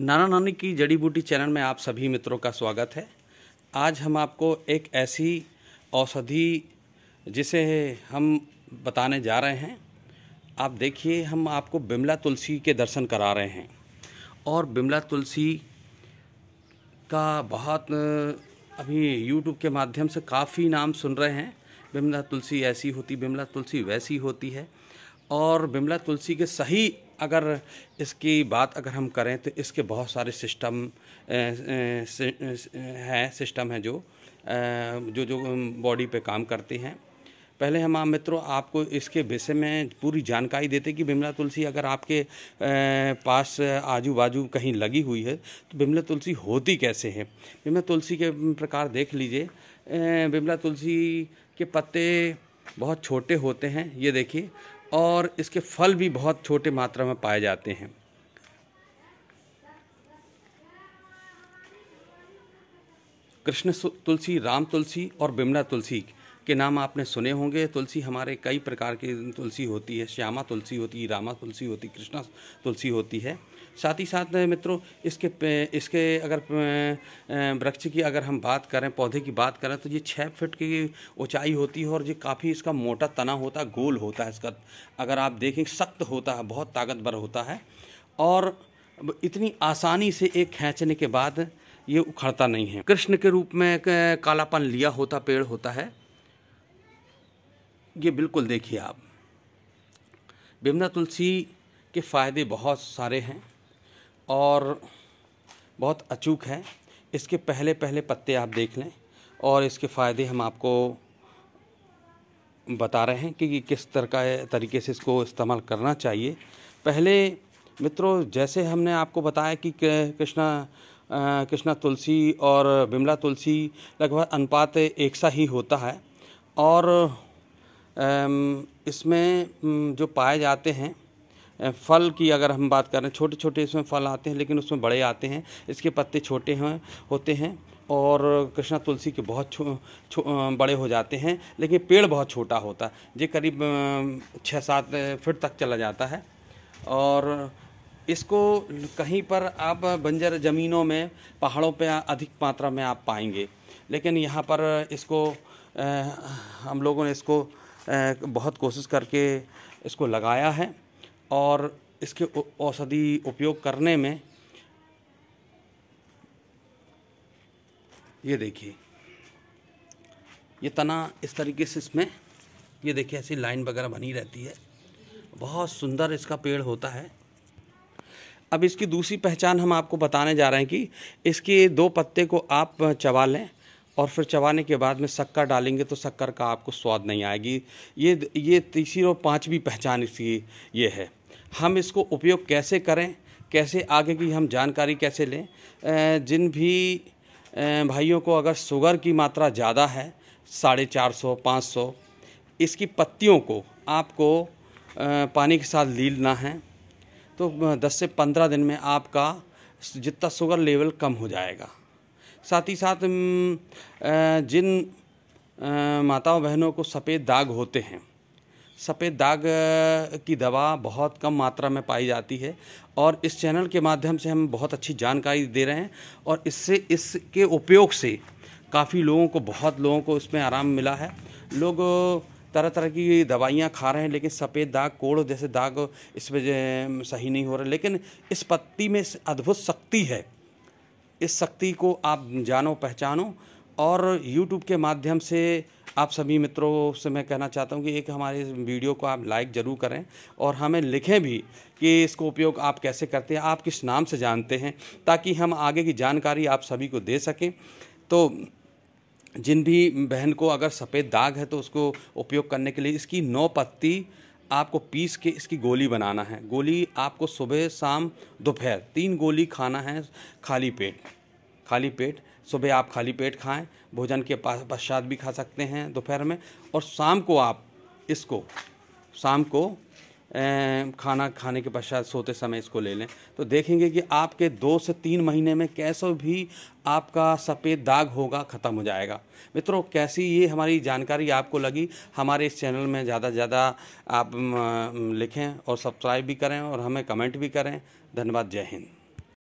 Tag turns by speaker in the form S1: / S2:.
S1: नाना नानी की जड़ी बूटी चैनल में आप सभी मित्रों का स्वागत है। आज हम आपको एक ऐसी औषधि जिसे हम बताने जा रहे हैं। आप देखिए, हम आपको बिमला तुलसी के दर्शन करा रहे हैं। और बिमला तुलसी का बहुत, अभी यूट्यूब के माध्यम से काफ़ी नाम सुन रहे हैं। बिमला तुलसी ऐसी होती, बिमला तुलसी वैसी होती है। और बिमला तुलसी के सही अगर इसकी बात अगर हम करें तो इसके बहुत सारे सिस्टम हैं सिस्टम हैं जो जो जो बॉडी पे काम करते हैं। पहले हम मित्रों, आपको इसके विषय में पूरी जानकारी देते कि बिमला तुलसी अगर आपके पास आजू बाजू कहीं लगी हुई है तो बिमला तुलसी होती कैसे है? बिमला तुलसी के प्रकार देख लीजिए। बिमला तुलसी के पत्ते बहुत छोटे होते हैं, ये देखिए। और इसके फल भी बहुत छोटे मात्रा में पाए जाते हैं। कृष्ण तुलसी, राम तुलसी और बिमला तुलसी के नाम आपने सुने होंगे। तुलसी हमारे कई प्रकार की तुलसी होती है। श्यामा तुलसी होती है रामा तुलसी होती, कृष्णा तुलसी होती है। साथ ही साथ मित्रों, इसके इसके अगर वृक्ष की अगर हम बात करें, पौधे की बात करें तो ये छः फिट की ऊंचाई होती है और ये काफ़ी इसका मोटा तना होता है, गोल होता है इसका। अगर आप देखें, सख्त होता है, बहुत ताकतवर होता है और इतनी आसानी से एक खींचने के बाद ये उखड़ता नहीं है। कृष्ण के रूप में कालापन लिया होता, पेड़ होता है। ये बिल्कुल देखिए आप बिमला तुलसी के फ़ायदे बहुत सारे हैं। और बहुत अचूक है। इसके पहले पहले पत्ते आप देख लें और इसके फ़ायदे हम आपको बता रहे हैं कि किस तरह का तरीके से इसको इस्तेमाल करना चाहिए। पहले मित्रों, जैसे हमने आपको बताया कि कृष्णा कृष्णा तुलसी और बिमला तुलसी लगभग अनुपात एक सा ही होता है और इसमें जो पाए जाते हैं फल की अगर हम बात करें छोटे छोटे इसमें फल आते हैं लेकिन उसमें बड़े आते हैं। इसके पत्ते छोटे हैं होते हैं और कृष्णा तुलसी के बहुत छो, छो, बड़े हो जाते हैं लेकिन पेड़ बहुत छोटा होता है। ये करीब छः सात फिट तक चला जाता है। और इसको कहीं पर आप बंजर ज़मीनों में पहाड़ों पे अधिक मात्रा में आप पाएँगे। लेकिन यहाँ पर इसको हम लोगों ने इसको बहुत कोशिश करके इसको लगाया है। और इसके औषधि उपयोग करने में ये देखिए, ये तना इस तरीके से इसमें, ये देखिए ऐसी लाइन वगैरह बनी रहती है। बहुत सुंदर इसका पेड़ होता है। अब इसकी दूसरी पहचान हम आपको बताने जा रहे हैं कि इसके दो पत्ते को आप चबा लें और फिर चबाने के बाद में शक्कर डालेंगे तो शक्कर का आपको स्वाद नहीं आएगी। ये ये तीसरी और पांचवी पहचान इसकी ये है। हम इसको उपयोग कैसे करें? कैसे आगे की हम जानकारी कैसे लें? जिन भी भाइयों को अगर शुगर की मात्रा ज़्यादा है, साढ़े चार सौ, पाँच सौ, इसकी पत्तियों को आपको पानी के साथ लीलना है तो 10 से 15 दिन में आपका जितना शुगर लेवल कम हो जाएगा। साथ ही साथ जिन माताओं बहनों को सफ़ेद दाग होते हैं सफ़ेद दाग की दवा बहुत कम मात्रा में पाई जाती है और इस चैनल के माध्यम से हम बहुत अच्छी जानकारी दे रहे हैं और इससे, इसके उपयोग से काफ़ी लोगों को, बहुत लोगों को इसमें आराम मिला है। लोग तरह तरह की दवाइयाँ खा रहे हैं, लेकिन सफ़ेद दाग कोड़ जैसे दाग इस वजह सही नहीं हो रहा। लेकिन इस पत्ती में अद्भुत शक्ति है। इस शक्ति को आप जानो, पहचानो और YouTube के माध्यम से आप सभी मित्रों से मैं कहना चाहता हूँ कि एक हमारे वीडियो को आप लाइक ज़रूर करें और हमें लिखें भी कि इसको उपयोग आप कैसे करते हैं, आप किस नाम से जानते हैं, ताकि हम आगे की जानकारी आप सभी को दे सकें। तो जिन भी बहन को अगर सफ़ेद दाग है तो उसको उपयोग करने के लिए इसकी नौ पत्ती आपको पीस के इसकी गोली बनाना है। गोली आपको सुबह, शाम, दोपहर तीन गोली खाना है खाली पेट। खाली पेट, सुबह आप खाली पेट खाएँ, भोजन के पश्चात भी खा सकते हैं दोपहर में, और शाम को आप इसको, शाम को खाना खाने के पश्चात सोते समय इसको ले लें। तो देखेंगे कि आपके दो से तीन महीने में कैसे भी आपका सफ़ेद दाग होगा, ख़त्म हो जाएगा। मित्रों, कैसी ये हमारी जानकारी आपको लगी, हमारे इस चैनल में ज़्यादा से ज़्यादा आप लिखें और सब्सक्राइब भी करें और हमें कमेंट भी करें। धन्यवाद, जय हिंद।